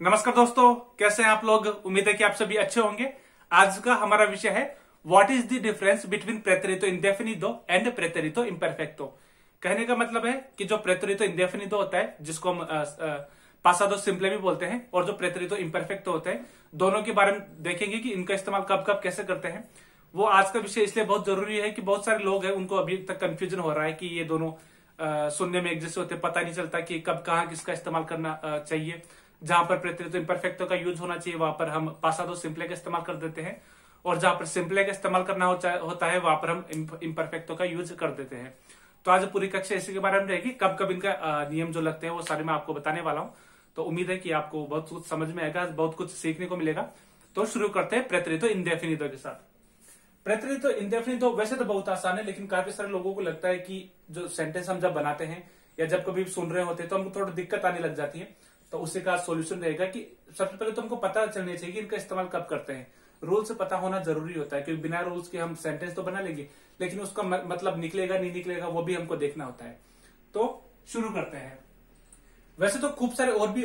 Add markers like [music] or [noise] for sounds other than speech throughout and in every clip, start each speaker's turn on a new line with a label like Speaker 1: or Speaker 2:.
Speaker 1: नमस्कार दोस्तों, कैसे हैं आप लोग? उम्मीद है कि आप सभी अच्छे होंगे। आज का हमारा विषय है what is the difference between प्रेतरितो इंडेफिनिदो एंड प्रेतरितो इम्परफेक्टो कहने का मतलब है कि जो प्रेतरितो इंडेफिनिदो होता है, जिसको हम पासादो सिंपले भी बोलते हैं, और जो प्रेतरितो इम्परफेक्टो होते हैं, दोनों के बारे में देखेंगे कि इनका इस्तेमाल कब कब कैसे करते हैं। वो आज का विषय इसलिए बहुत ज़रूरी है कि बहुत सारे लोग हैं, उनको अभी तक कंफ्यूजन हो रहा है कि ये दोनों सुनने में एक जैसे होते पता नहीं चलता कि कब, कहाँ किसका इस्तेमाल करना चाहिए। जहाँ पर प्रेतरित इम्परफेक्टो का यूज़ होना चाहिए, वहाँ पर हम पासादो सिंपले का इस्तेमाल कर देते हैं। और जहाँ पर सिंपले का इस्तेमाल करना होता है वहाँ पर हम इम्परफेक्टो का यूज़ कर देते हैं। तो आज पूरी कक्षा इसी के बारे में रहेगी। कब कब इनका नियम जो लगते हैं, वो सारे मैं आपको बताने वाला हूँ। तो उम्मीद है कि आपको बहुत कुछ समझ में आएगा, बहुत कुछ सीखने को मिलेगा। तो शुरू करते हैं प्रेतरितो इंडेफिनितो के साथ। प्रेतरितो इंडेफिनितो वैसे तो बहुत आसान है, लेकिन काफ़ी सारे लोगों को लगता है कि जो सेंटेंस हम जब बनाते हैं, या जब कभी सुन रहे होते हैं तो हमको थोड़ी दिक्कत आने लग जाती है। तो उससे का सोल्यूशन रहेगा कि सबसे पहले तो हमको पता चलना चाहिए कि इनका इस्तेमाल कब करते हैं। रूल से पता होना ज़रूरी होता है, क्योंकि बिना रूल्स के हम सेंटेंस तो बना लेंगे, लेकिन उसका मतलब निकलेगा, नहीं निकलेगा, वो भी हमको देखना होता है। तो शुरू करते हैं। वैसे तो खूब सारे और भी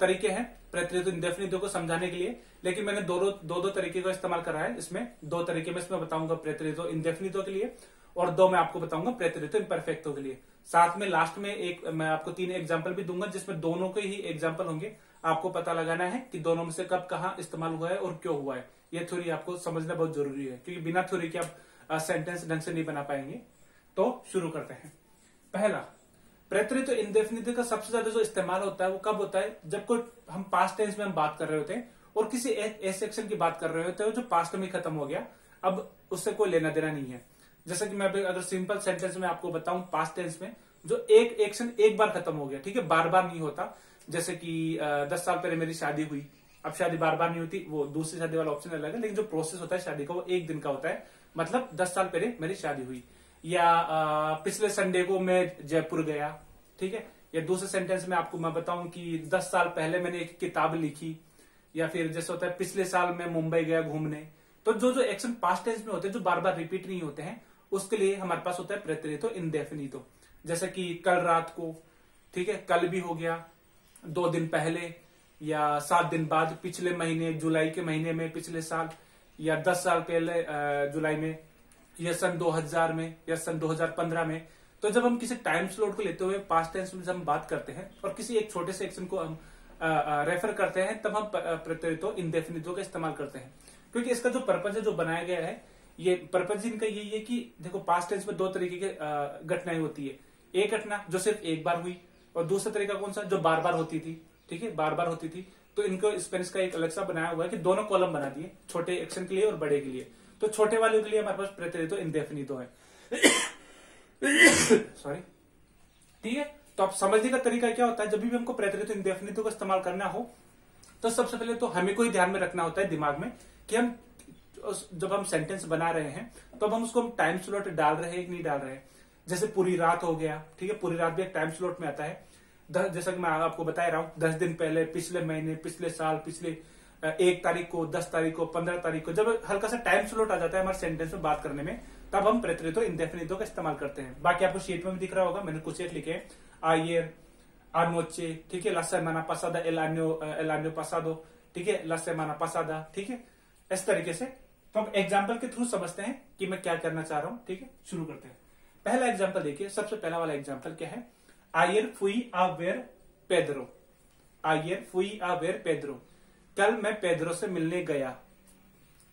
Speaker 1: तरीके हैं प्रतिनिधित्व इंडेफिनिटो को समझाने के लिए, लेकिन मैंने दो दो दो तरीके का इस्तेमाल करा है। इसमें दो तरीके में इसमें बताऊँगा प्रतिनिधित्व इंडेफिनिटो के लिए और दो मैं आपको बताऊँगा प्रतिनिधित्व इम्परफेक्टो के लिए। साथ में लास्ट में एक मैं आपको तीन एग्ज़ाम्पल भी दूँगा, जिसमें दोनों के ही एग्ज़ाम्पल होंगे। आपको पता लगाना है कि दोनों में से कब कहा इस्तेमाल हुआ है और क्यों हुआ है। ये थ्योरी आपको समझना बहुत ज़रूरी है, क्योंकि बिना थ्योरी के आप सेंटेंस ढंग से नहीं बना पाएँगे। तो शुरू करते हैं। पहला प्रेतरी तो इंडेफिनिटिव का सबसे ज़्यादा जो इस्तेमाल होता है वो कब होता है? जब कोई, हम पास्ट टेंस में हम बात कर रहे होते हैं और किसी एक सेक्शन की बात कर रहे होते हैं, जो पास्ट में खत्म हो गया, अब उससे कोई लेना देना नहीं है। जैसे कि मैं अगर सिंपल सेंटेंस में आपको बताऊँ पास्ट टेंस में, जो एक एक्शन एक बार खत्म हो गया, ठीक है? बार बार नहीं होता। जैसे कि दस साल पहले मेरी शादी हुई, अब शादी बार बार नहीं होती, वो दूसरी शादी वाला ऑप्शन अलग है, लेकिन जो प्रोसेस होता है शादी का, वो एक दिन का होता है। मतलब दस साल पहले मेरी शादी हुई। या पिछले संडे को मैं जयपुर गया, ठीक है? या दूसरे सेंटेंस में आपको मैं बताऊँ कि दस साल पहले मैंने एक किताब लिखी, या फिर जैसे होता है, पिछले साल मैं मुंबई गया घूमने। तो जो जो एक्शन पास्ट टेंस में होते हैं, जो बार बार रिपीट नहीं होते हैं उसके लिए हमारे पास होता है प्रेतरितो इनडेफिनितो जैसे कि कल रात को, ठीक है, कल भी हो गया, दो दिन पहले या सात दिन बाद, पिछले महीने, जुलाई के महीने में, पिछले साल या दस साल पहले जुलाई में, या सन 2000 में, या सन 2015 में। तो जब हम किसी टाइम स्लॉट को लेते हुए पास्ट टेंस में जब हम बात करते हैं और किसी एक छोटे से एक्शन को हम रेफर करते हैं, तब हम प्रत्ययितो इंडेफिनिटो का इस्तेमाल करते हैं। क्योंकि इसका जो पर्पज है, जो बनाया गया है ये पर्पज इनका यही है कि देखो पास्ट टेंस में दो तरीके की घटनाएँ होती है। एक घटना जो सिर्फ़ एक बार हुई, और दूसरा तरीका कौन सा? जो बार बार होती थी। ठीक है? बार बार होती थी। तो इनको स्पेनिश का एक अलग सा बनाया हुआ है कि दोनों कॉलम बना दिए, छोटे एक्शन के लिए और बड़े के लिए। तो छोटे वाले के लिए हमारे पास प्रतिनिधित्व इंडेफिनितो है। सॉरी ठीक है? तो आप समझने का तरीका क्या होता है? जब भी हमको प्रतिनिधित्व इंडेफिनितो का इस्तेमाल करना हो तो सबसे पहले तो हमें को ही ध्यान में रखना होता है दिमाग में कि हम जब हम सेंटेंस बना रहे हैं तो अब हम उसको हम टाइम स्लॉट डाल रहे हैं कि नहीं डाल रहे हैं। जैसे पूरी रात हो गया, ठीक है, पूरी रात भी एक टाइम स्लॉट में आता है। जैसा कि मैं आपको बता रहा हूँ, दस दिन पहले, पिछले महीने, पिछले साल, पिछले एक तारीख को, दस तारीख को, पंद्रह तारीख को, जब हल्का सा टाइम स्लॉट आ जाता है हमारे सेंटेंस में बात करने में, तब हम प्रेतरितो इंडेफिनितो का इस्तेमाल करते हैं। बाकी आपको शीट में भी दिख रहा होगा, मैंने कुछ एक लिखे आइयर आनोचे ठीक है लस माना पसादा एल आन्यो पसादो, ठीक है लस माना पसादा, ठीक है, इस तरीके से तो हम एग्ज़ाम्पल के थ्रू समझते हैं कि मैं क्या करना चाह रहा हूँ, ठीक है? शुरू करते हैं। पहला एग्ज़ाम्पल देखिए, सबसे पहला वाला एग्ज़ाम्पल क्या है? आयर फुई आ वेर पेदरो। आयर फुई आ वेर पेदरो। कल मैं पेदरो से मिलने गया।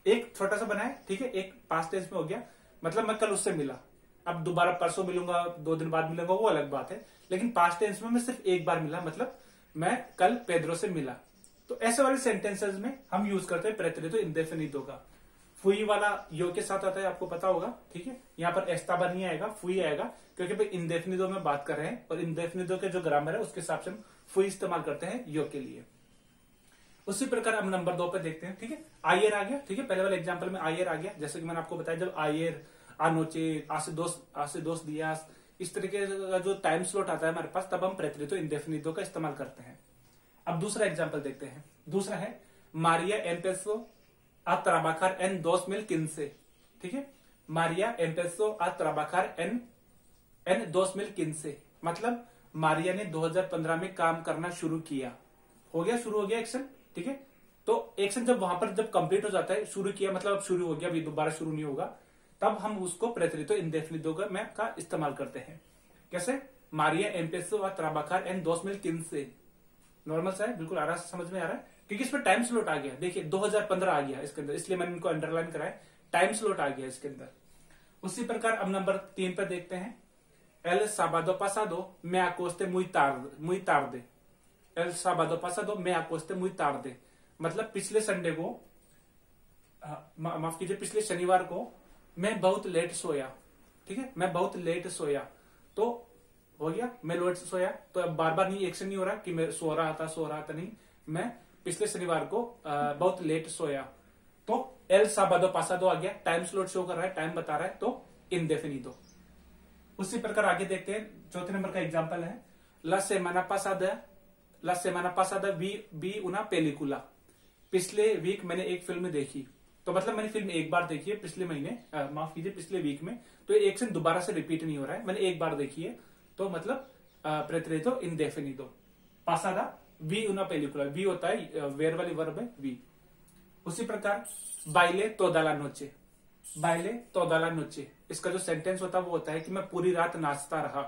Speaker 1: एक छोटा सा बनाए ठीक है? एक पास टेंस में हो गया। मतलब मैं कल उससे मिला। अब दोबारा परसों मिलूँगा, दो दिन बाद मिलूँगा, वो अलग बात है। लेकिन पास्ट टेंस में मैं सिर्फ़ एक बार मिला मतलब मैं कल पेदरो से मिला। तो ऐसे वाले सेंटेंसेस में हम यूज़ करते हैं प्रेतरितो इंडेफिनिटो का फुई वाला यो के साथ आता है, आपको पता होगा, ठीक है? यहाँ पर एस्ताबा नहीं आएगा, फुई आएगा, क्योंकि भाई में बात कर रहे हैं, और इंडेफिनिदो के जो ग्रामर है, उसके हिसाब से हम फुई इस्तेमाल करते हैं यो के लिए। उसी प्रकार हम नंबर दो पे देखते हैं, ठीक है? आयर आ गया, ठीक है? पहले वाले एग्ज़ाम्पल में आयर आ गया, जैसे कि मैंने आपको बताया, जब आयर आनोचे, आसे दोस्त आसे दोस्त दियास इस तरीके का जो टाइम स्लॉट आता है हमारे पास, तब हम प्रेतरितो इंडेफिनिदो का इस्तेमाल करते हैं। अब दूसरा एग्ज़ाम्पल देखते हैं। दूसरा है, मारिया एम्पेसो a trabajar en 2015 ठीक है मारिया एम्पेसो आ trabajar en en 2015 मतलब मारिया ने 2015 में काम करना शुरू किया। हो गया, शुरू हो गया एक्शन ठीक है तो एक्शन जब वहाँ पर जब कंप्लीट हो जाता है, शुरू किया मतलब अब शुरू हो गया, अभी दोबारा शुरू नहीं होगा, तब हम उसको प्रेतरितो इंडेफिनितो में का इस्तेमाल करते हैं। कैसे? मारिया एम्पेसो और एंड दोस मिल किन से नॉर्मल सा है, बिल्कुल आराम से समझ में आ रहा है? क्योंकि इसमें टाइम स्लॉट आ गया। देखिए 2015 आ गया इसके अंदर, इसलिए मैंने इनको अंडरलाइन कराया। टाइम स्लॉट आ गया इसके अंदर। उसी प्रकार अब नंबर तीन पर देखते हैं। एल साबादो पासादो, मैं आकोस्ते मुई तार मुई तार दे। एल साबादो पासादो, मैं आकोस्ते मुई तार दे। मतलब पिछले संडे को माफ़ कीजिए, पिछले शनिवार को मैं बहुत लेट सोया। ठीक है? मैं बहुत लेट सोया। तो हो गया, मैं लेट सोया। तो अब बार बार नहीं एक्शन नहीं हो रहा कि मैं सो रहा था, सो रहा था नहीं। मैं पिछले शनिवार को बहुत लेट सोया। तो एल साबादो पासादो आ गया। टाइम स्लॉट शो कर रहा है टाइम बता रहा है तो दो उसी प्रकार आगे देखते हैं, चौथे नंबर का एग्ज़ाम्पल है। ला सेमाना पासादा ला सेमाना पासादा बी उना पेलिकुला पिछले वीक मैंने एक फ़िल्म देखी। तो मतलब मैंने फ़िल्म एक बार देखी है पिछले महीने माफ़ कीजिए, पिछले वीक में। तो एक सीन दोबारा से रिपीट नहीं हो रहा है, मैंने एक बार देखी है। तो मतलब प्रेतरेतो इन दो पासादा वी उना पेलिकुला वी होता है वेर वाली वर्ब है वी उसी प्रकार बाइले तोदाला नोचे बाइले तोदाला नोचे इसका जो सेंटेंस होता है, वो होता है कि मैं पूरी रात नाचता रहा।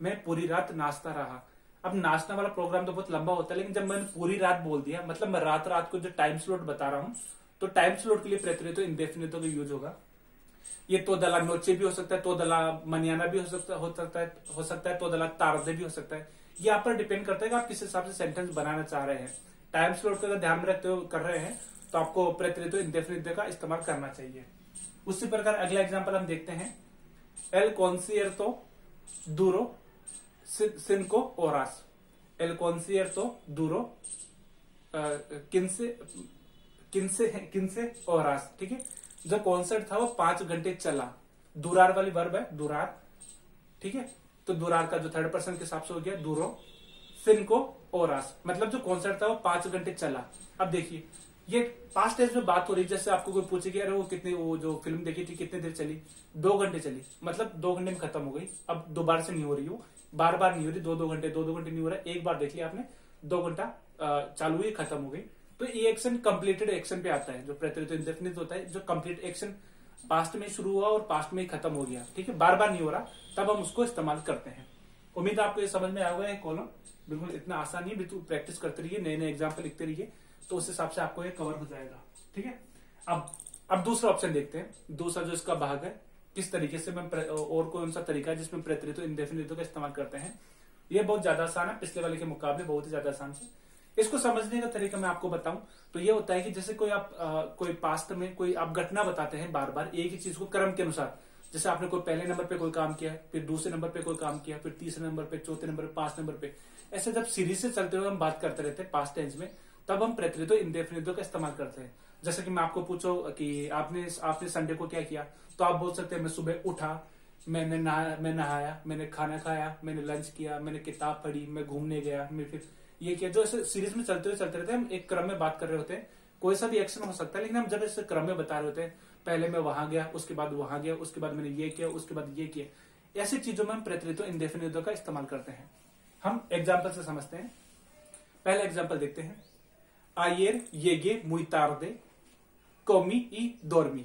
Speaker 1: मैं पूरी रात नाचता रहा। अब नाचने वाला प्रोग्राम तो बहुत लंबा होता है, लेकिन जब मैंने पूरी रात बोल दिया मतलब मैं रात रात को जो टाइम स्लॉट बता रहा हूँ तो टाइम स्लॉट के लिए प्रेतरितो इंडेफिनिटो का यूज़ होगा। ये तो दला नोचे भी हो सकता है तो दला मनियाना भी हो सकता हो सकता है, हो सकता है तो दला तारदे भी हो सकता है। ये आप पर डिपेंड करता है कि आप किस हिसाब से सेंटेंस बनाना चाह रहे हैं। टाइम स्लॉट का अगर ध्यान रखते हुए कर रहे हैं तो आपको प्रेतरितो इंडेफिनिटो का इस्तेमाल करना चाहिए। उसी प्रकार अगला एग्ज़ाम्पल हम देखते हैं। एल कॉन्सियर तो दूरो सिनको ओरास एल कॉन्सियर तो दूरो किनसे किनसे किनसे ओरास ठीक है? जो कॉन्सर्ट था वो पाँच घंटे चला। दुरार वाली वर्ब है, दुरार, ठीक है? तो दुरार का जो थर्ड पर्सन के हिसाब से हो गया दूरो सिनको ओरास। मतलब जो कॉन्सर्ट था वो पाँच घंटे चला। अब देखिए, ये पास्ट टेंस में बात हो रही जैसे आपको कोई पूछे कि अरे वो कितनी, वो जो फ़िल्म देखी थी, कितनी देर चली? दो घंटे चली। मतलब दो घंटे में खत्म हो गई। अब दोबारा से नहीं हो रही हो बार बार नहीं हो रही दो दो घंटे दो दो घंटे नहीं हो रहा। एक बार देख लिया आपने, दो घंटा चालू हुई, खत्म हो गई। तो ये एक्शन कंप्लीटेड एक्शन पे आता है, जो इंडेफिनिट होता है, जो कंप्लीट एक्शन पास्ट में शुरू हुआ और पास्ट में ही खत्म हो गया। ठीक है? बार बार नहीं हो रहा। तब हम उसको इस्तेमाल करते हैं। उम्मीद आपको ये समझ में आया हुआ है कॉलम बिल्कुल इतना आसान नहीं बिल्कुल प्रैक्टिस करते रहिए नए नए एग्ज़ाम्पल लिखते रहिए तो उस हिसाब से आपको ये कवर हो जाएगा। ठीक है? अब अब दूसरा ऑप्शन देखते हैं। दूसरा जो इसका भाग है, किस तरीके से मैं और कौन सा तरीका है जिसमें प्रेतरित इंडेफिनिट का इस्तेमाल करते हैं। ये बहुत ज़्यादा आसान है, पिछले वाले के मुकाबले बहुत ही ज़्यादा आसान से। इसको समझने का तरीका मैं आपको बताऊँ तो ये होता है कि जैसे कोई आप आ, कोई पास्ट में कोई आप घटना बताते हैं बार बार एक ही चीज़ को क्रम के अनुसार। जैसे आपने कोई पहले नंबर पे कोई काम किया फिर दूसरे नंबर पे कोई काम किया फिर तीसरे नंबर पे चौथे नंबर पे पाँच नंबर पे। ऐसे जब सीरीज़ से चलते हुए हम बात करते रहते हैं पास्ट टेंस में तब हम प्रेतरितो इंडेफिनितो का इस्तेमाल करते हैं। जैसे कि मैं आपको पूछो कि आपने आपने संडे को क्या किया तो आप बोल सकते हैं मैं सुबह उठा मैंने नहाया मैं नहाया मैंने खाना खाया मैंने लंच किया मैंने किताब पढ़ी मैं घूमने गया मैं फिर ये किया जो सीरीज़ में चलते हुए चलते रहते हैं, हम एक क्रम में बात कर रहे होते हैं। कोई सा भी एक्शन हो सकता है, लेकिन हम जब ऐसे क्रम में बता रहे होते हैं, पहले मैं वहाँ गया, उसके बाद वहाँ गया, उसके बाद मैंने ये किया, उसके बाद ये किया, ऐसी चीज़ों में हम प्रेतरितो इंडेफिनितो का इस्तेमाल करते हैं। हम एग्ज़ाम्पल से समझते हैं। पहला एग्ज़ाम्पल देखते हैं। आइर ये मुई तार दे कौमी, ई, दौरमी।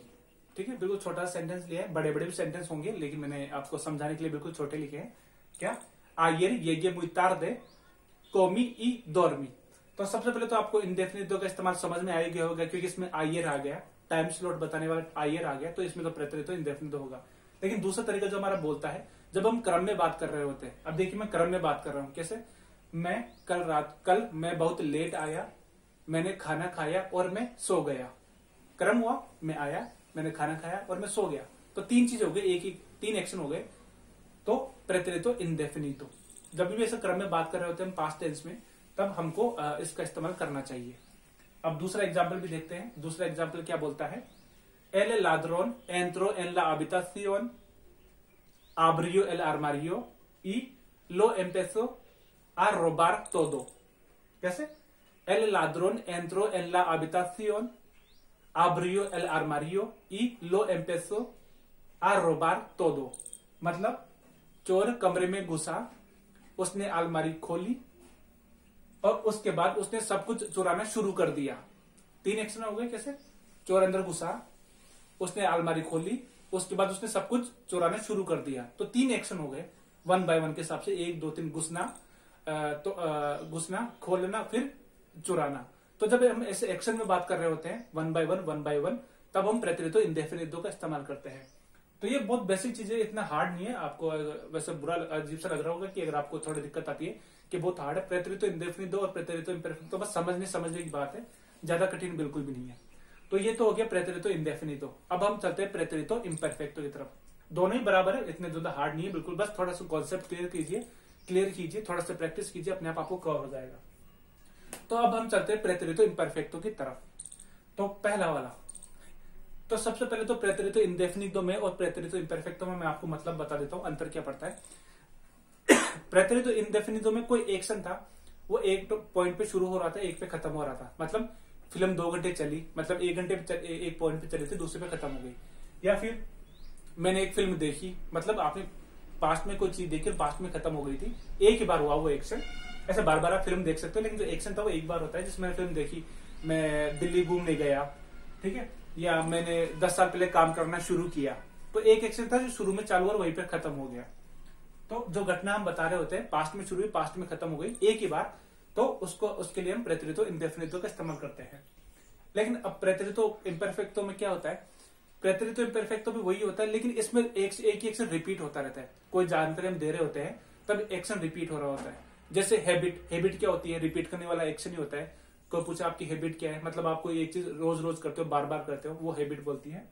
Speaker 1: ठीक है? बिल्कुल छोटा सेंटेंस लिया है। बड़े बड़े भी सेंटेंस होंगे, लेकिन मैंने आपको समझाने के लिए बिल्कुल छोटे लिखे हैं। क्या? आइर ये मुई तार दे कौमी ई दौरमी। तो सबसे पहले तो आपको इंडेफिनिट का इस्तेमाल समझ में आ गया होगा, क्योंकि इसमें आइयर आ गया टाइम स्लॉट बताने वाला आइयर आ गया तो इसमें तो प्रत्यय तो इंडेफिनिट होगा। लेकिन दूसरा तरीका जो हमारा बोलता है, जब हम क्रम में बात कर रहे होते हैं, अब देखिए मैं क्रम में बात कर रहा हूँ, कैसे? मैं कल रात, कल मैं बहुत लेट आया, मैंने खाना खाया और मैं सो गया। क्रम हुआ, मैं आया, मैंने खाना खाया और मैं सो गया। तो तीन चीज़ हो गई, एक ही, तीन एक्शन हो गए तो प्रेतरितो इंडेफिनितो जब भी ऐसे क्रम में बात कर रहे होते हैं पास टेंस में, तब हमको इसका इस्तेमाल करना चाहिए। अब दूसरा एग्ज़ाम्पल भी देखते हैं। दूसरा एग्ज़ाम्पल क्या बोलता है? एल ए लाद्रोन, एंथ्रो एन ला अबिता सीओन आब्रियो एल आरमारियो, ई लो एम्पेसो, आर रोबार तो दो कैसे? एल लाद्रोन, एंथ्रो एन ला अबिता सीओन आब्रियो एल आरमारियो, ई लो एम्पेसो, आर रोबार तो दो मतलब चोर कमरे में घुसा उसने अलमारी खोली और उसके बाद उसने सब कुछ चुराना शुरू कर दिया। तीन एक्शन हो गए कैसे? चोर अंदर घुसा, उसने अलमारी खोली, उसके बाद उसने सब कुछ चुराना शुरू कर दिया। तो तीन एक्शन हो गए। वन बाय वन के हिसाब से एक, दो, तीन घुसना तो घुसना, खोलना, फिर चुराना। तो जब हम ऐसे एक्शन में बात कर रहे होते हैं, one by one one by one, तब हम प्रतिनिधि इंडेफिनिटो का इस्तेमाल करते हैं। तो ये बहुत बेसिक चीज़ें इतना हार्ड नहीं है। आपको वैसे बुरा अजीब सा लग रहा होगा कि अगर आपको थोड़ी दिक्कत आती है कि बहुत हार्ड है प्रेतरितो इंडेफिनिटो और प्रेतरितो इम्पेरिफिनिटो बस समझने समझने की बात है। ज़्यादा कठिन बिल्कुल भी नहीं है। तो ये तो हो गया प्रेतरितो इंडेफिनिटो अब हम चलते हैं प्रेतरितो इम्परफेक्टो की तरफ़। दोनों ही बराबर है, इतने ज़्यादा हार्ड नहीं है बिल्कुल। बस थोड़ा सा कॉन्सेप्ट क्लियर कीजिए क्लियर कीजिए, थोड़ा सा प्रैक्टिस कीजिए, अपने आप आपको कवर हो जाएगा। तो अब हम चलते हैं प्रेतरितो इम्परफेक्टो की तरफ़। तो पहला वाला। तो सबसे पहले तो प्रेतरितो इंडेफिनिटो में और प्रेतरितो इम्परफेक्टो में मैं आपको मतलब बता देता हूँ, अंतर क्या पड़ता है। [coughs] प्रेतरितो इंडेफिनिटो में कोई एक्शन था, वो एक तो पॉइंट पे शुरू हो रहा था, एक पे खत्म हो रहा था। मतलब फ़िल्म दो घंटे चली मतलब एक घंटे एक पॉइंट पे चली थी, दूसरे पे खत्म हो गई। या फिर मैंने एक फ़िल्म देखी मतलब आपने पास्ट में कोई चीज़ देखी पास्ट में खत्म हो गई थी। एक ही बार हुआ वो एक्शन ऐसे बार बार आप फ़िल्म देख सकते हो, लेकिन जो एक्शन था वो एक बार होता है, जिसमें फ़िल्म देखी, मैं दिल्ली घूमने गया, ठीक है? या मैंने दस साल पहले काम करना शुरू किया तो एक एक्शन था जो शुरू में चालू और वहीं पर खत्म हो गया। तो जो घटना हम बता रहे होते हैं पास्ट में शुरू हुई पास्ट में खत्म हो गई, एक ही बार तो उसको, उसके लिए हम प्रेतरितो इंडेफिनितो का इस्तेमाल करते हैं। लेकिन अब प्रेतरितो इम्परफेक्टो में क्या होता है? प्रेतरितो इम्परफेक्टो भी वही होता है, लेकिन इसमें एक एक ही एक्शन रिपीट होता रहता है। कोई जानकारी हम दे रहे होते हैं, तब एक्शन रिपीट हो रहा होता है। जैसे हैबिट हैबिट क्या होती है? रिपीट करने वाला एक्शन ही होता है। कोई पूछा आपकी हैबिट क्या है? मतलब आप कोई एक चीज़ रोज रोज करते हो बार बार करते हो वो हैबिट बोलती है।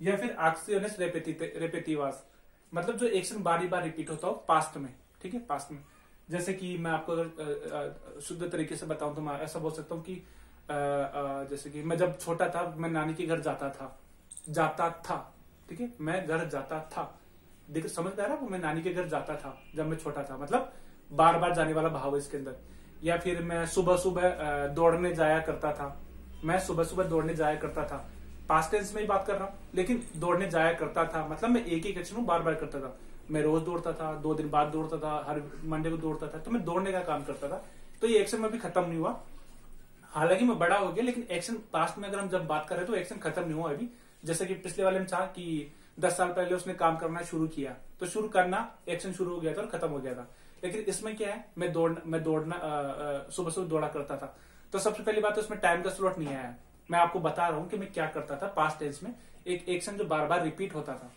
Speaker 1: या फिर आक्सियोनिस रेपेटिवास मतलब जो एक्शन बारी बार रिपीट होता हो पास्ट में ठीक है? पास्ट में। जैसे कि मैं आपको अगर शुद्ध तरीके से बताऊँ तो मैं ऐसा बोल सकता हूँ कि आ, आ, जैसे कि मैं जब छोटा था मैं नानी के घर जाता था। जाता था ठीक है? मैं घर जाता था। देख समझ पा रहा मैं नानी के घर जाता था जब मैं छोटा था। मतलब बार बार जाने वाला भाव है इसके अंदर। या फिर मैं सुबह सुबह दौड़ने जाया करता था। मैं सुबह सुबह दौड़ने जाया करता था। पास्ट टेंस में ही बात कर रहा हूँ, लेकिन दौड़ने जाया करता था। मतलब मैं एक ही एक्शन बार बार करता था। मैं रोज दौड़ता था, दो दिन बाद दौड़ता था, हर मंडे को दौड़ता था तो मैं दौड़ने का काम करता था। तो ये एक्शन में भी खत्म नहीं हुआ। हालाँकि मैं बड़ा हो गया, लेकिन एक्शन पास्ट में अगर हम जब बात करें तो एक्शन खत्म नहीं हुआ अभी। जैसे कि पिछले वाले में चाह कि दस साल पहले उसने काम करना शुरू किया। तो शुरू करना एक्शन शुरू हो गया था और खत्म हो गया था। लेकिन इसमें क्या है मैं दौड़ मैं दौड़ना सुबह सुबह दौड़ा करता था। तो सबसे पहली बात तो इसमें टाइम का स्लॉट नहीं आया। मैं आपको बता रहा हूँ कि मैं क्या करता था पास्ट टेंस में। एक एक्शन जो बार बार रिपीट होता था।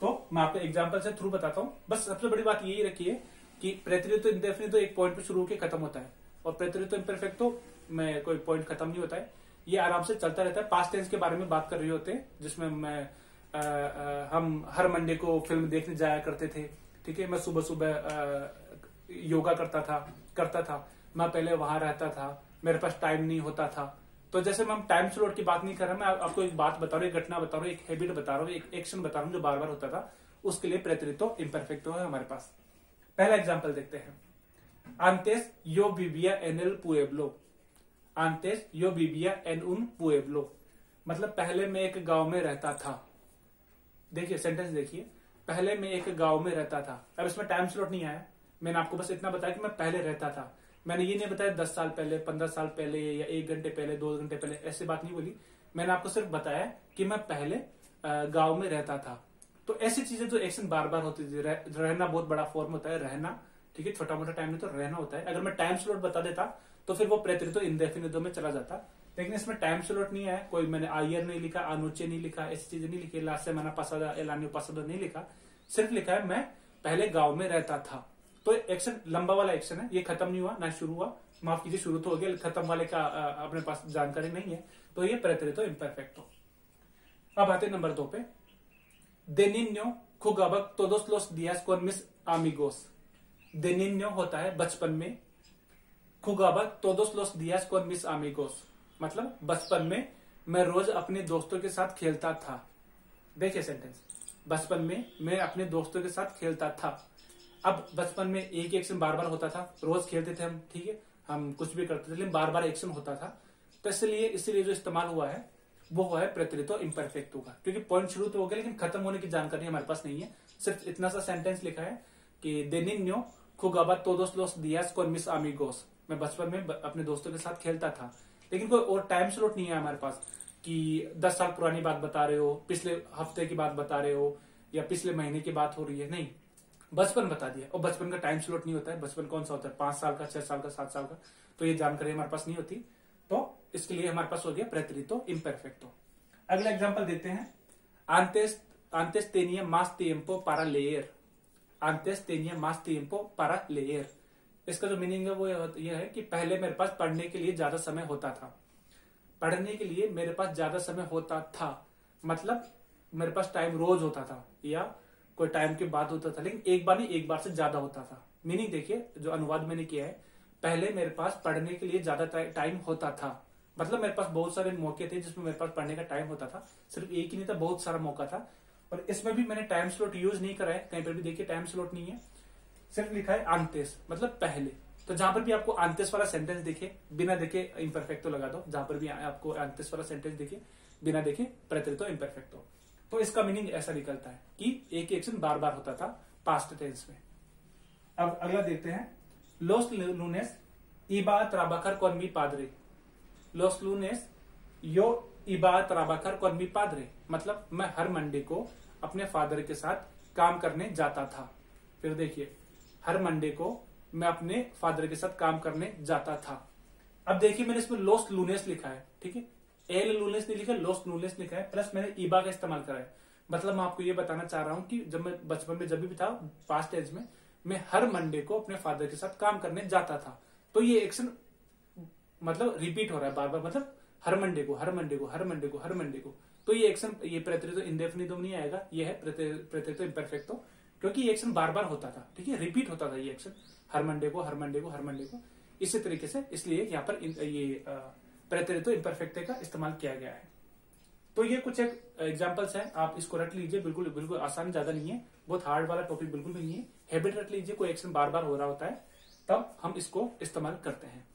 Speaker 1: तो मैं आपको एग्ज़ाम्पल से थ्रू बताता हूँ। बस सबसे बड़ी बात यही रखिए कि प्रेतरित तो तो एक पॉइंट पे शुरू होकर खत्म होता है। और प्रेतरित इम्परफेक्ट तो में कोई पॉइंट खत्म नहीं होता है। ये आराम से चलता रहता है। पास्ट टेंस के बारे में बात कर रहे होते हैं जिसमें मैं आ, आ, हम हर मंडे को फ़िल्म देखने जाया करते थे। ठीक है मैं सुबह सुबह योगा करता था करता था। मैं पहले वहाँ रहता था, मेरे पास टाइम नहीं होता था। तो जैसे मैं टाइम स्लॉट की बात नहीं कर रहा, मैं आपको एक बात बता रहा हूँ, एक घटना बता रहा हूँ, एक हैबिट बता रहा हूँ, एक एक्शन बता रहा हूँ जो बार बार होता था, उसके लिए प्रेतरितो इम्परफेक्टो है हमारे पास। पहला एग्ज़ाम्पल देखते हैं। आंतेस यो बिबिया एल पुएब्लो आंतेस यो बिबिया एन उन पुएब्लो मतलब पहले मैं एक गाँव में रहता था। देखिए सेंटेंस देखिए। पहले मैं एक गाँव में रहता था। अब इसमें टाइम स्लॉट नहीं आया। मैंने आपको बस इतना बताया कि मैं पहले रहता था। मैंने ये नहीं बताया दस साल पहले पंद्रह साल पहले या एक घंटे पहले दो घंटे पहले ऐसी बात नहीं बोली। मैंने आपको सिर्फ़ बताया कि मैं पहले गाँव में रहता था। तो ऐसी चीज़ें जो एक्शन बार बार होती थी रह, रहना बहुत बड़ा फॉर्म होता है रहना ठीक है छोटा मोटा टाइम में तो रहना होता है। अगर मैं टाइम स्लॉट बता देता तो फिर वो प्रेतरित इंडेफिनिटो में चला जाता। लेकिन इसमें टाइम स्लॉट नहीं है कोई मैंने आयर नहीं लिखा अनुचे नहीं लिखा ऐसी चीज़ें नहीं लिखी लास्ट से मैंने पसंद एलानी पसंद नहीं लिखा। सिर्फ़ लिखा है मैं पहले गाँव में रहता था। तो एक्शन लंबा वाला एक्शन है। ये खत्म नहीं हुआ, ना शुरू हुआ। माफ़ कीजिए, शुरू तो हो गया, खत्म वाले का अपने पास जानकारी नहीं है। तो ये तो इम्परफेक्टो अब आते नंबर दो पे। देनिन्यो खुगाबक तोदोस लोस दियास कोन मिस आमिगोस। देनिन्यो होता है बचपन में। खुगाबक तोदोस लोस दियास कोन मिस आमिगोस। मतलब बचपन में मैं रोज अपने दोस्तों के साथ खेलता था। देखिए सेंटेंस बचपन में मैं अपने दोस्तों के साथ खेलता था। अब बचपन में एक एक्शन बार बार होता था, रोज खेलते थे हम, ठीक है? हम कुछ भी करते थे, लेकिन बार बार एक्शन होता था। तो इसलिए इसलिए जो इस्तेमाल हुआ है, वो हुआ है प्रतरितो इम्परफेक्ट होगा क्योंकि पॉइंट शुरू तो हो गया, लेकिन खत्म होने की जानकारी हमारे पास नहीं है। सिर्फ़ इतना सा सेंटेंस लिखा है कि दे निन्यो खुगाबा टोदोस लोस दियास कोन मिस आमिगोस। मैं बचपन में अपने दोस्तों के साथ खेलता था। लेकिन कोई और टाइम स्लोट नहीं है हमारे पास कि दस साल पुरानी बात बता रहे हो, पिछले हफ़्ते की बात बता रहे हो, या पिछले महीने की बात हो रही है। नहीं बचपन बता दिया। और बचपन का टाइम स्लॉट नहीं होता है। बचपन कौन सा होता है? पाँच साल का, छह साल का, सात साल का? तो ये जानकारी हमारे पास नहीं होती। तो इसके लिए हमारे पास हो गया प्रेतरितो इम्परफेक्टो अगला एग्ज़ाम्पल देते हैं। आंतेस antes tenía más tiempo para leer. Antes tenía más tiempo इसका जो मीनिंग है वो ये है कि पहले मेरे पास पढ़ने के लिए ज़्यादा समय होता था। पढ़ने के लिए मेरे पास ज़्यादा समय होता था। मतलब मेरे पास टाइम रोज होता था। या कोई टाइम के बाद होता था, लेकिन एक बार नहीं, एक बार से ज़्यादा होता था। मीनिंग देखिए, जो अनुवाद मैंने किया है, पहले मेरे पास पढ़ने के लिए ज़्यादा टाइम होता था। मतलब मेरे पास बहुत सारे मौके थे जिसमें मेरे पास पढ़ने का टाइम होता था। सिर्फ़ एक ही नहीं था, बहुत सारा मौका था। और इसमें भी मैंने टाइम स्लॉट यूज़ नहीं करा है। कहीं पर भी देखिए टाइम स्लॉट नहीं है। सिर्फ़ लिखा है आंतेस मतलब पहले। तो जहाँ पर भी आपको आंतेस वाला सेंटेंस देखे, बिना देखे इम्परफेक्ट तो लगा दो। जहाँ पर भी आपको आंतेस वाला सेंटेंस देखे, बिना देखे प्रत्यय इम्परफेक्टो तो इसका मीनिंग ऐसा निकलता है कि एक एक्शन बार बार होता था पास्ट टेंस में। अब अगला देखते हैं। लोस लूनेस इबा त्राबाकर कौन पादरे लोस लूनेस यो इबा त्राबाकर कौन पादरे मतलब मैं हर मंडे को अपने फादर के साथ काम करने जाता था। फिर देखिए, हर मंडे को मैं अपने फादर के साथ काम करने जाता था। अब देखिए मैंने इसमें लोस लूनेस लिखा है, ठीक है? एल लूनेस नहीं लिखा लोस लूनेस लिखा है प्लस मैंने ईबा का इस्तेमाल करा है। मतलब मैं आपको ये बताना चाह रहा हूँ कि जब मैं बचपन में जब भी था पास्ट एज में, मैं हर मंडे को अपने फादर के साथ काम करने जाता था। तो ये एक्शन मतलब रिपीट हो रहा है बार बार मतलब हर मंडे को, हर मंडे को, हर मंडे को, हर मंडे को। तो ये एक्शन ये प्रत्यय तो इंडेफिनिटो नहीं आएगा, ये है प्रत्यय तो इम्परफेक्टो क्योंकि ये एक्शन बार बार होता था, ठीक है? रिपीट होता था ये एक्शन हर मंडे को, हर मंडे को, हर मंडे को। इसी तरीके से इसलिए यहाँ पर ये प्रत्यय तो इम्परफेक्ट का इस्तेमाल किया गया है। तो ये कुछ एक एग्जाम्पल्स हैं। आप इसको रट लीजिए, बिल्कुल बिल्कुल आसान ज़्यादा नहीं है। बहुत हार्ड वाला टॉपिक बिल्कुल भी नहीं है। हैबिट रट लीजिए, कोई एक्शन बार बार हो रहा होता है, तब हम इसको इस्तेमाल करते हैं।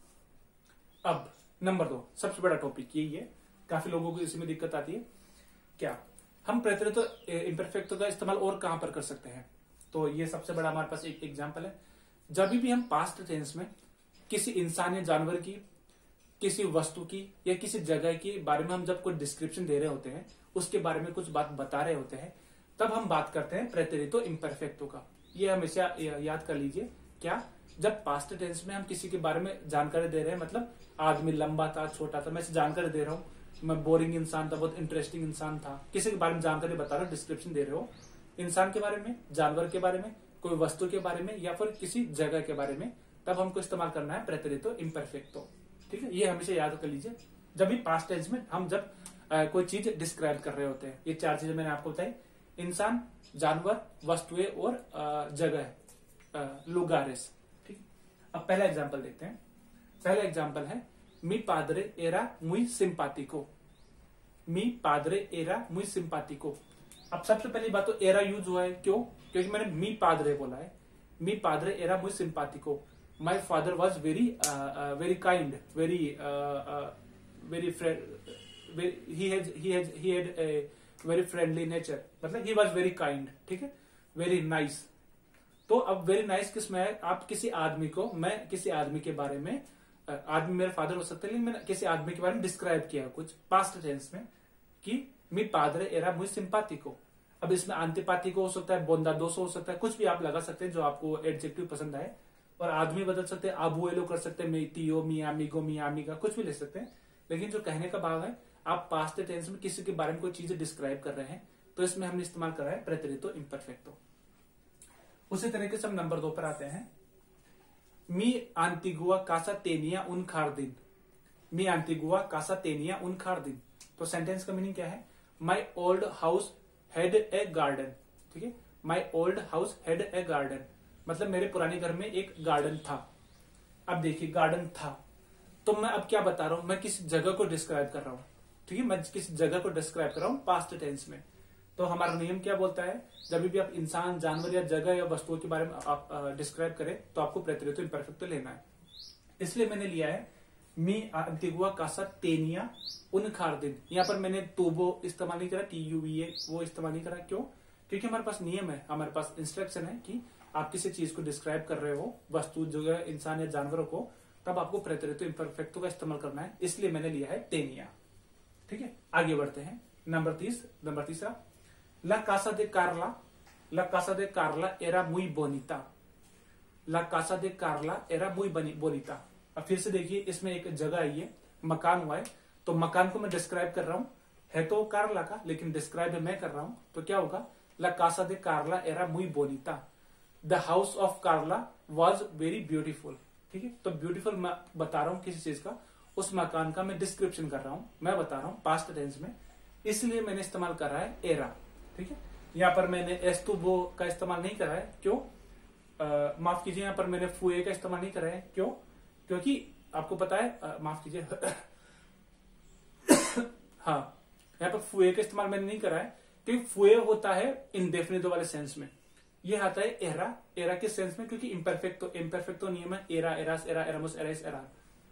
Speaker 1: अब, नंबर दो, सबसे बड़ा टॉपिक यही है। काफ़ी लोगों को इसमें दिक्कत आती है। क्या? हम प्रत्यय तो इम्परफेक्ट का इस्तेमाल और कहाँ पर कर सकते हैं? तो ये सबसे बड़ा हमारे पास एक एग्ज़ाम्पल है। जब भी हम पास्ट टेंस में किसी इंसान या जानवर की किसी वस्तु की या किसी जगह के बारे में हम जब कोई डिस्क्रिप्शन दे रहे होते हैं, उसके बारे में कुछ बात बता रहे होते हैं, तब हम बात करते हैं प्रत्यरितो इम्परफेक्टो का। ये हमेशा याद कर लीजिए। क्या? जब पास्ट टेंस में हम किसी के बारे में जानकारी दे रहे हैं मतलब आदमी लंबा था, छोटा था, मैं जानकारी दे रहा हूँ। मैं बोरिंग इंसान था, बहुत इंटरेस्टिंग इंसान था। किसी के बारे में जानकारी बता रहा हूँ डिस्क्रिप्शन दे रहे हो। इंसान के बारे में, जानवर के बारे में, कोई वस्तु के बारे में या फिर किसी जगह के बारे में, तब हमको इस्तेमाल करना है प्रत्यरितो इम्परफेक्टो ठीक है? ये हमेशा याद कर लीजिए। जब भी पास्ट टेंस में हम जब आ, कोई चीज़ डिस्क्राइब कर रहे होते हैं ये चार चीज़ें मैंने आपको बताई। इंसान जानवर वस्तुएँ और जगह लुगारेस। ठीक? अब पहला एग्ज़ाम्पल देखते हैं। पहला एग्ज़ाम्पल है मी पादरे एरा मुई सिंपातिको। मी पादरे एरा मुई सिंपातिको। अब सबसे पहली बात तो एरा यूज़ हुआ है क्यों? क्योंकि मैंने मी पादरे बोला है। मी पादरे एरा मुई सिंपातिको। My father was very uh, uh, very kind very uh, very friend he had he had he had a very friendly nature. मतलब he was very kind ठीक है? Very nice. तो अब वेरी नाइस किसमें है? आप किसी आदमी को मैं किसी आदमी के बारे में आदमी मेरे फादर हो सकते हैं लेकिन मैंने किसी आदमी के बारे में डिस्क्राइब किया कुछ पास्ट टेंस में कि मी पादरे एरा मुझ सिंपाती को। अब इसमें आंतिपाती को हो सकता है बोंदा दोषो हो सकता है कुछ भी आप लगा सकते हैं जो आपको एडजेक्टिव पसंद आए। और आदमी बदल सकते हैं आबुएलो कर सकते हैं मेतियो मियामिगो मियामिगा कुछ भी ले सकते हैं। लेकिन जो कहने का भाव है, आप पास्ट टेंस में किसी के बारे में कोई चीज़ें डिस्क्राइब कर रहे हैं तो इसमें हमने इस्तेमाल करा है प्रत्यरितो इम्परफेक्टो उसी तरीके से हम नंबर दो पर आते हैं। मी आंतिगुआ कासा तेनिया उन खार दिन। मी आंतिगुआ कासा तेनिया उन खार दिन। तो सेंटेंस का मीनिंग क्या है? My old house had a garden ठीक है? My old house had a garden मतलब मेरे पुराने घर में एक गार्डन था। अब देखिए गार्डन था। तो मैं अब क्या बता रहा हूँ? मैं किस जगह को डिस्क्राइब कर रहा हूँ? ठीक है, मैं किस जगह को डिस्क्राइब कर रहा हूँ? पास्ट टेंस में। तो हमारा नियम क्या बोलता है? जब भी आप इंसान, जानवर या जगह या वस्तुओं के बारे में आप डिस्क्राइब करें तो आपको प्रत्यय इम्परफेक्ट तो लेना है। इसलिए मैंने लिया है, मी अंतिगुआ कासा तेनिया उन खार दिन। यहाँ पर मैंने तोबो इस्तेमाल नहीं करा टी यू वो इस्तेमाल नहीं करा। क्यों? क्योंकि हमारे पास नियम है, हमारे पास इंस्ट्रक्शन है कि आप किसी चीज़ को डिस्क्राइब कर रहे हो, वस्तु जगह इंसान या जानवरों को, तब आपको प्रेतरितो इम्परफेक्टो का इस्तेमाल करना है। इसलिए मैंने लिया है टेनिया ठीक है? आगे बढ़ते हैं। नंबर तीस नंबर तीसरा। ला कासा दे कार्ला ला कासा दे कार्ला एरा मुई बोनीता ला कासा दे कार्ला एरा मुई बोनीता अब फिर से देखिए, इसमें एक जगह आई है, मकान हुआ है। तो मकान को मैं डिस्क्राइब कर रहा हूँ। है तो कार्ला का, लेकिन डिस्क्राइब मैं कर रहा हूँ। तो क्या होगा? ला कासा दे कार्ला एरा मुई बोनीता the house of Carla was very beautiful ठीक है? तो ब्यूटीफुल मैं बता रहा हूँ किसी चीज़ का। उस मकान का मैं डिस्क्रिप्शन कर रहा हूँ। मैं बता रहा हूँ पास्ट टेंस में। इसलिए मैंने इस्तेमाल करा है एरा ठीक है? यहाँ पर मैंने एस्तुबो का इस्तेमाल नहीं करा है। क्यों? आ, माफ़ कीजिए यहाँ पर मैंने फुए का इस्तेमाल नहीं करा है। क्यों? क्योंकि आपको पता है आ, माफ़ कीजिए। [coughs] हाँ यहाँ पर फुए का इस्तेमाल मैंने नहीं करा है। क्योंकि फुए होता है इनडेफिनिट वाले सेंस में। ये आता है एरा एरा के सेंस में, क्योंकि इम्परफेक्ट तो इम्परफेक्ट तो नियम है एरा एरास एरा एरामोस एराइस एरा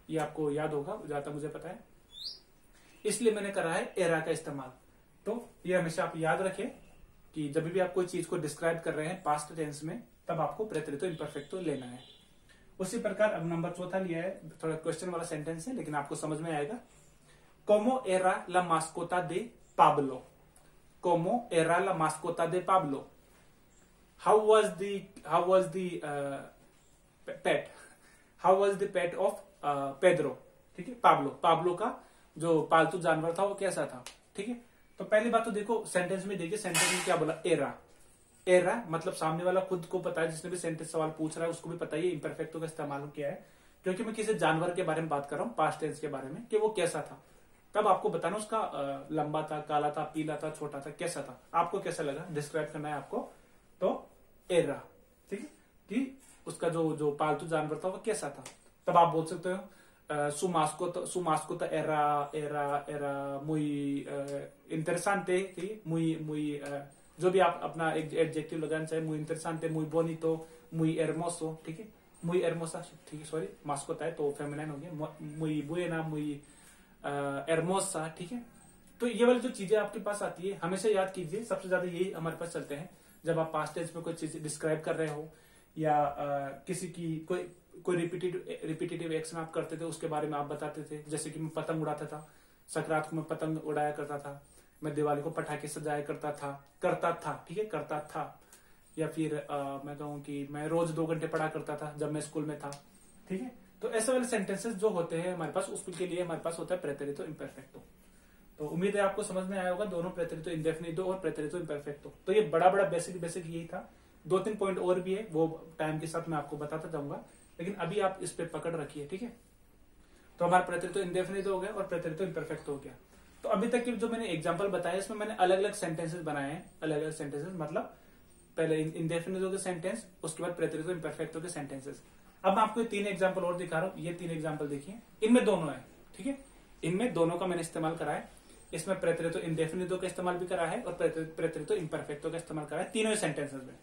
Speaker 1: ये आपको याद होगा, ज़्यादा मुझे पता है। इसलिए मैंने करा है एरा का इस्तेमाल। तो ये हमेशा आप याद रखें कि जब भी आप कोई चीज़ को डिस्क्राइब कर रहे हैं पास्ट टेंस में, तब आपको प्रेतरितो इम्परफेक्टो लेना है। उसी प्रकार अब नंबर चौथा लिया है, थोड़ा क्वेश्चन वाला सेंटेंस है, लेकिन आपको समझ में आएगा। कोमो एरा ला मास्कोता दे पाब्लो कोमो एरा ला मास्कोता दे Pablo how was the how was the uh, pet? How was the pet of uh, Pedro? ठीक है? पाब्लो पाब्लो का जो पालतू जानवर था वो कैसा था? ठीक है? तो पहली बात तो देखो सेंटेंस में देखिए सेंटेंस में क्या बोला? एरा एरा मतलब सामने वाला खुद को पता है जिसने भी सेंटेंस सवाल पूछ रहा है उसको भी पता है इम्परफेक्टो का इस्तेमाल किया है? क्योंकि मैं किसी जानवर के बारे में बात कर रहा हूँ पास्ट टेंस के बारे में कि वो कैसा था। तब आपको बताना उसका लंबा था काला था पीला था छोटा था कैसा था? आपको कैसा लगा? डिस्क्राइब करना है आपको। तो एरा ठीक है? कि उसका जो जो पालतू जानवर था वो कैसा था? तब आप बोल सकते हो su mascota era era era muy uh, interesante ¿sí? muy muy uh, जो भी आप अपना एक एडजेक्टिव लगाना चाहे muy interesante muy bonito muy hermoso ठीक है? मुई hermosa ठीक है सॉरी मास्कोता है तो फेमिनाइन हो गया। buena muy uh, hermosa ठीक है? तो ये वाली जो चीज़ें आपके पास आती है हमेशा याद कीजिए सबसे ज़्यादा यही हमारे पास चलते हैं। जब आप पास्ट टेंस में कोई चीज़ डिस्क्राइब कर रहे हो या आ, किसी की कोई कोई रिपीटेटिव रिपीटेटिव एक्शन आप करते थे उसके बारे में आप बताते थे। जैसे कि मैं पतंग उड़ाता था सकरात को मैं पतंग उड़ाया करता था मैं दिवाली को पटाखे सजाया करता था करता था ठीक है करता था। या फिर आ, मैं कहूँ कि मैं रोज दो घंटे पढ़ा करता था जब मैं स्कूल में था ठीक है। तो ऐसे वाले सेंटेंसेस जो होते हैं हमारे पास उसके लिए हमारे पास होता है प्रेतरितो इम्परफेक्टो तो उम्मीद है आपको समझ में आया होगा, दोनों प्रेतरितो इंडेफिनिटो और प्रेतरितो इम्परफेक्टो तो ये बड़ा बड़ा बेसिक बेसिक यही था। दो तीन पॉइंट और भी है, वो टाइम के साथ मैं आपको बताता जाऊँगा। लेकिन अभी आप इस पे पकड़ रखिए, ठीक है? तो हमारा प्रेतरितो इंडेफिनिट हो गया और प्रेतरितो इम्परफेक्ट हो गया। तो अभी तक जो मैंने एग्ज़ाम्पल बताया, इसमें मैंने अलग अलग सेंटेंसेस बनाए हैं। अलग अलग सेंटेंसेस मतलब पहले इंडेफिनिटो के सेंटेंस उसके बाद प्रेतरितो इम्परफेक्टो के सेंटेंसेस अब मैं आपको तीन एग्ज़ाम्पल और दिखा रहा हूँ। ये तीन एग्ज़ाम्पल देखिए। इनमें दोनों है, ठीक है? इनमें दोनों का मैंने इस्तेमाल करा है। इसमें प्रेतरितो इंडेफिनिटो का इस्तेमाल भी करा है और प्रेतरितो इम्परफेक्टो का इस्तेमाल करा है तीनों सेंटेंसेस में।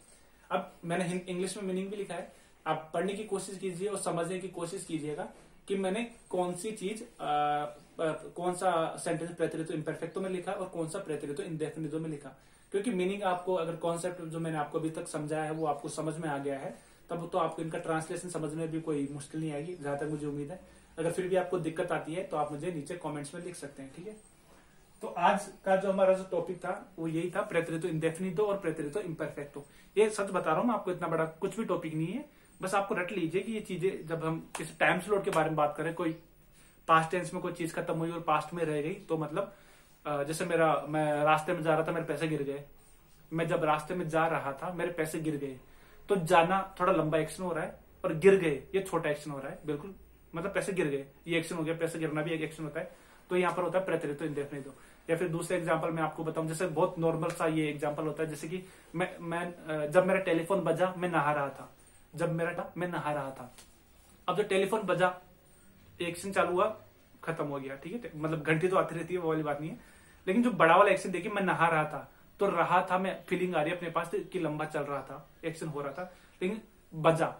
Speaker 1: अब मैंने इंग्लिश में मीनिंग भी लिखा है। आप पढ़ने की कोशिश कीजिए और समझने की कोशिश कीजिएगा कि मैंने कौन सी चीज़ कौन सा सेंटेंस प्रेतरितो इम्परफेक्टो में लिखा और कौन सा प्रेतरितो इंडेफिनिटो में लिखा। क्योंकि मीनिंग आपको, अगर कॉन्सेप्ट जो मैंने आपको अभी तक समझाया है, वो आपको समझ में आ गया है, तब तो आपको इनका ट्रांसलेशन समझ में भी कोई मुश्किल नहीं आएगी, जहाँ तक मुझे उम्मीद है। अगर फिर भी आपको दिक्कत आती है तो आप मुझे नीचे कमेंट्स में लिख सकते हैं, ठीक है? तो आज का जो हमारा जो टॉपिक था, वो यही था प्रेतरितो इंडेफिनिटो और प्रेतरितो इम्परफेक्टो ये सच बता रहा हूँ, मैं आपको इतना बड़ा कुछ भी टॉपिक नहीं है, बस आपको रट लीजिए कि ये चीज़ें जब हम किसी टाइम स्लॉट के बारे में बात करें, कोई पास्ट टेंस में कोई चीज़ खत्म हुई और पास्ट में रह गई तो मतलब जैसे मेरा, मैं रास्ते में जा रहा था, मेरे पैसे गिर गए। मैं जब रास्ते में जा रहा था, मेरे पैसे गिर गए। तो जाना थोड़ा लंबा एक्शन हो रहा है और गिर गए, ये छोटा एक्शन हो रहा है, बिल्कुल। मतलब पैसे गिर गए, ये एक्शन हो गया, पैसे गिरना भी एक एक्शन होता है। तो यहाँ पर होता है प्रेतरितो इंडेफिनिटो या फिर दूसरे एग्ज़ाम्पल मैं आपको बताऊँ, जैसे बहुत नॉर्मल सा ये एग्ज़ाम्पल होता है, जैसे कि मैं मैं जब मेरा टेलीफोन बजा, मैं नहा रहा था। जब मेरा मैं नहा रहा था। अब जो टेलीफोन बजा एक्शन चालू हुआ, खत्म हो गया, ठीक है? मतलब घंटी तो आती रहती है, वो वाली बात नहीं है। लेकिन जो बड़ा वाला एक्शन देखिए मैं नहा रहा था। तो रहा था, मैं फीलिंग आ रही अपने पास कि लंबा चल रहा था एक्शन हो रहा था। लेकिन बजा।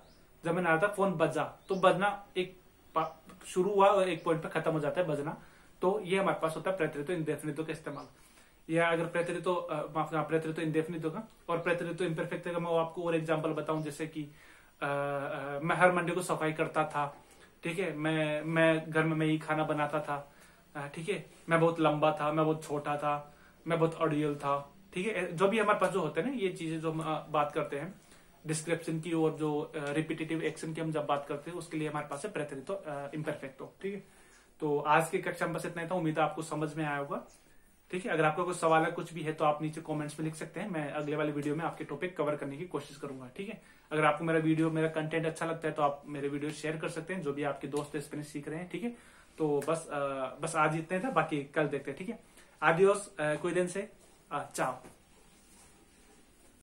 Speaker 1: जब मैं नहा रहा था फ़ोन बजा। तो बजना एक शुरू हुआ और एक पॉइंट पे खत्म हो जाता है बजना। तो ये हमारे पास होता है प्रेतरितो इंडेफिनितो का इस्तेमाल। या अगर प्रेतरितो माफ़ प्रेतरितो इंडेफिनितो का और प्रेतरितो इम्परफेक्ट का मैं आपको और एग्ज़ाम्पल बताऊँ, जैसे कि मैं हर मंडे को सफ़ाई करता था, ठीक है, मैं मैं घर में, मैं ही खाना बनाता था ठीक है, मैं बहुत लंबा था, मैं बहुत छोटा था, मैं बहुत ऑडियल था, ठीक है, जो भी हमारे पास जो होते हैं ना, ये चीज़ें जो हम बात करते हैं डिस्क्रिप्शन की और जो रिपीटेटिव एक्शन की हम जब बात करते हैं, उसके लिए हमारे पास है इम्परफेक्टो ठीक है। तो आज की कक्षा में बस इतना था। उम्मीद आपको समझ में आया होगा। ठीक है अगर आपका कुछ सवाल है कुछ भी है तो आप नीचे कमेंट्स में लिख सकते हैं। मैं अगले वाले वीडियो में आपके टॉपिक कवर करने की कोशिश करूँगा। ठीक है अगर आपको मेरा वीडियो मेरा कंटेंट अच्छा लगता है तो आप मेरे वीडियो शेयर कर सकते हैं जो भी आपके दोस्त स्पेनिश सीख रहे हैं। ठीक है तो बस आ, बस आज इतने था। बाकी कल देखते हैं। ठीक है आदियोस कोई दिन से चाओ।